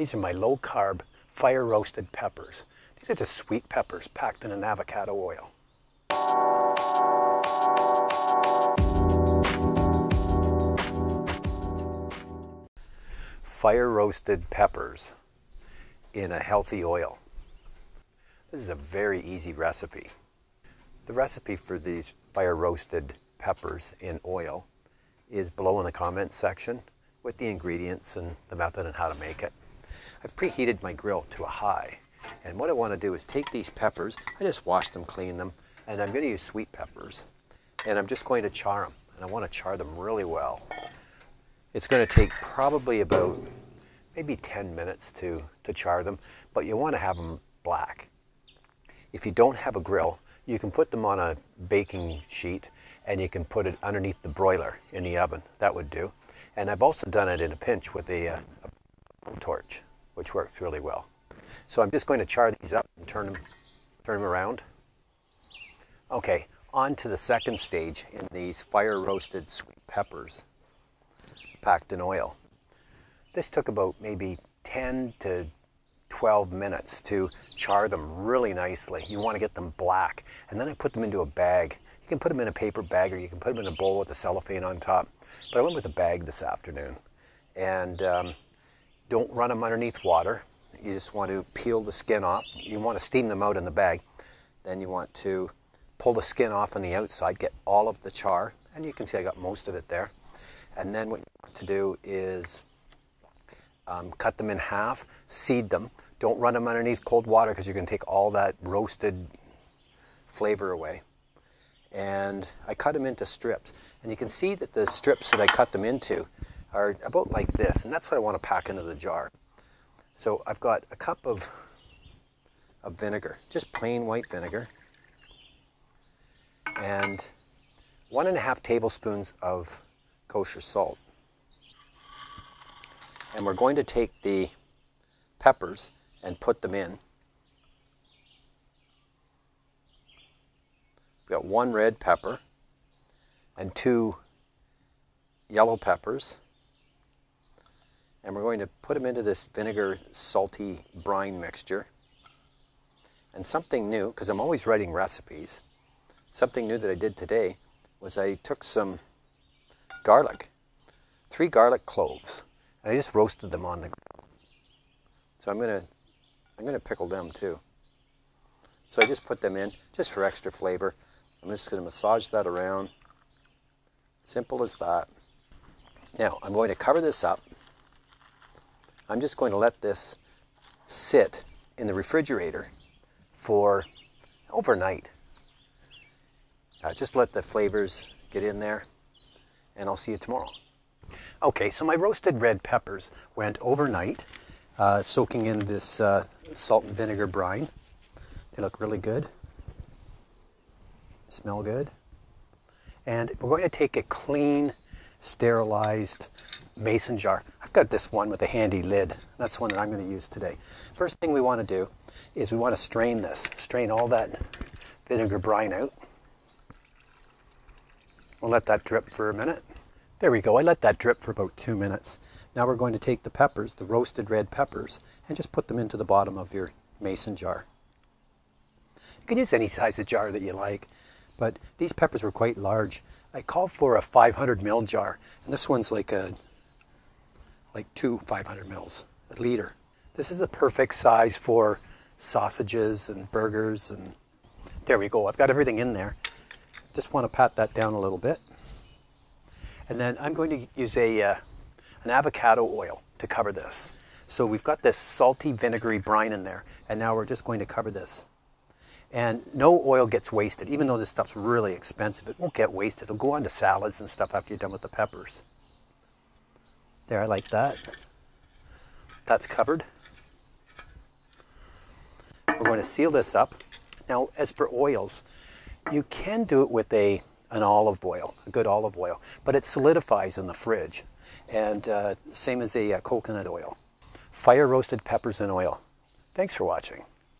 These are my low carb, fire roasted peppers. These are just sweet peppers packed in an avocado oil. Fire roasted peppers in a healthy oil. This is a very easy recipe. The recipe for these fire roasted peppers in oil is below in the comments section with the ingredients and the method and how to make it. I've preheated my grill to a high and what I want to do is take these peppers, I just wash them, clean them, and I'm going to use sweet peppers and I'm just going to char them and I want to char them really well. It's going to take probably about maybe 10 minutes to, to char them, but you want to have them black. If you don't have a grill, you can put them on a baking sheet and you can put it underneath the broiler in the oven. That would do. And I've also done it in a pinch with a, uh, a torch, which works really well. So I'm just going to char these up and turn them, turn them around. Okay, on to the second stage in these fire roasted sweet peppers packed in oil. This took about maybe 10 to 12 minutes to char them really nicely. You want to get them black. And then I put them into a bag. You can put them in a paper bag or you can put them in a bowl with the cellophane on top. But I went with a bag this afternoon. And um, don't run them underneath water. You just want to peel the skin off. You want to steam them out in the bag. Then you want to pull the skin off on the outside, get all of the char. And you can see I got most of it there. And then what you want to do is um, cut them in half, seed them. Don't run them underneath cold water because you're going to take all that roasted flavor away. And I cut them into strips. And you can see that the strips that I cut them into are about like this. And that's what I want to pack into the jar. So I've got a cup of, of vinegar, just plain white vinegar. And one and a half tablespoons of kosher salt. And we're going to take the peppers and put them in. We've got one red pepper and two yellow peppers. And we're going to put them into this vinegar salty brine mixture. And something new, because I'm always writing recipes, something new that I did today was I took some garlic, three garlic cloves, and I just roasted them on the grill. So I'm gonna I'm gonna pickle them too. So I just put them in just for extra flavor. I'm just gonna massage that around. Simple as that. Now I'm going to cover this up. I'm just going to let this sit in the refrigerator for overnight. Uh, just let the flavors get in there and I'll see you tomorrow. Okay, so my roasted red peppers went overnight, uh, soaking in this uh, salt and vinegar brine. They look really good. Smell good. And we're going to take a clean, sterilized mason jar. I've got this one with a handy lid. That's the one that I'm going to use today. First thing we want to do is we want to strain this. Strain all that vinegar brine out. We'll let that drip for a minute. There we go. I let that drip for about two minutes. Now we're going to take the peppers, the roasted red peppers, and just put them into the bottom of your mason jar. You can use any size of jar that you like, but these peppers were quite large. I called for a 500 ml jar, and this one's like a like two 500 mils, a liter. This is the perfect size for sausages and burgers, and there we go. I've got everything in there. Just want to pat that down a little bit. And then I'm going to use a, uh, an avocado oil to cover this. So we've got this salty vinegary brine in there, and now we're just going to cover this. And no oil gets wasted, even though this stuff's really expensive. It won't get wasted. It'll go on to salads and stuff after you're done with the peppers. There, I like that. That's covered. We're going to seal this up. Now, as for oils, you can do it with a an olive oil, a good olive oil, but it solidifies in the fridge. And uh, same as a uh, coconut oil. Fire roasted peppers in oil. Thanks for watching.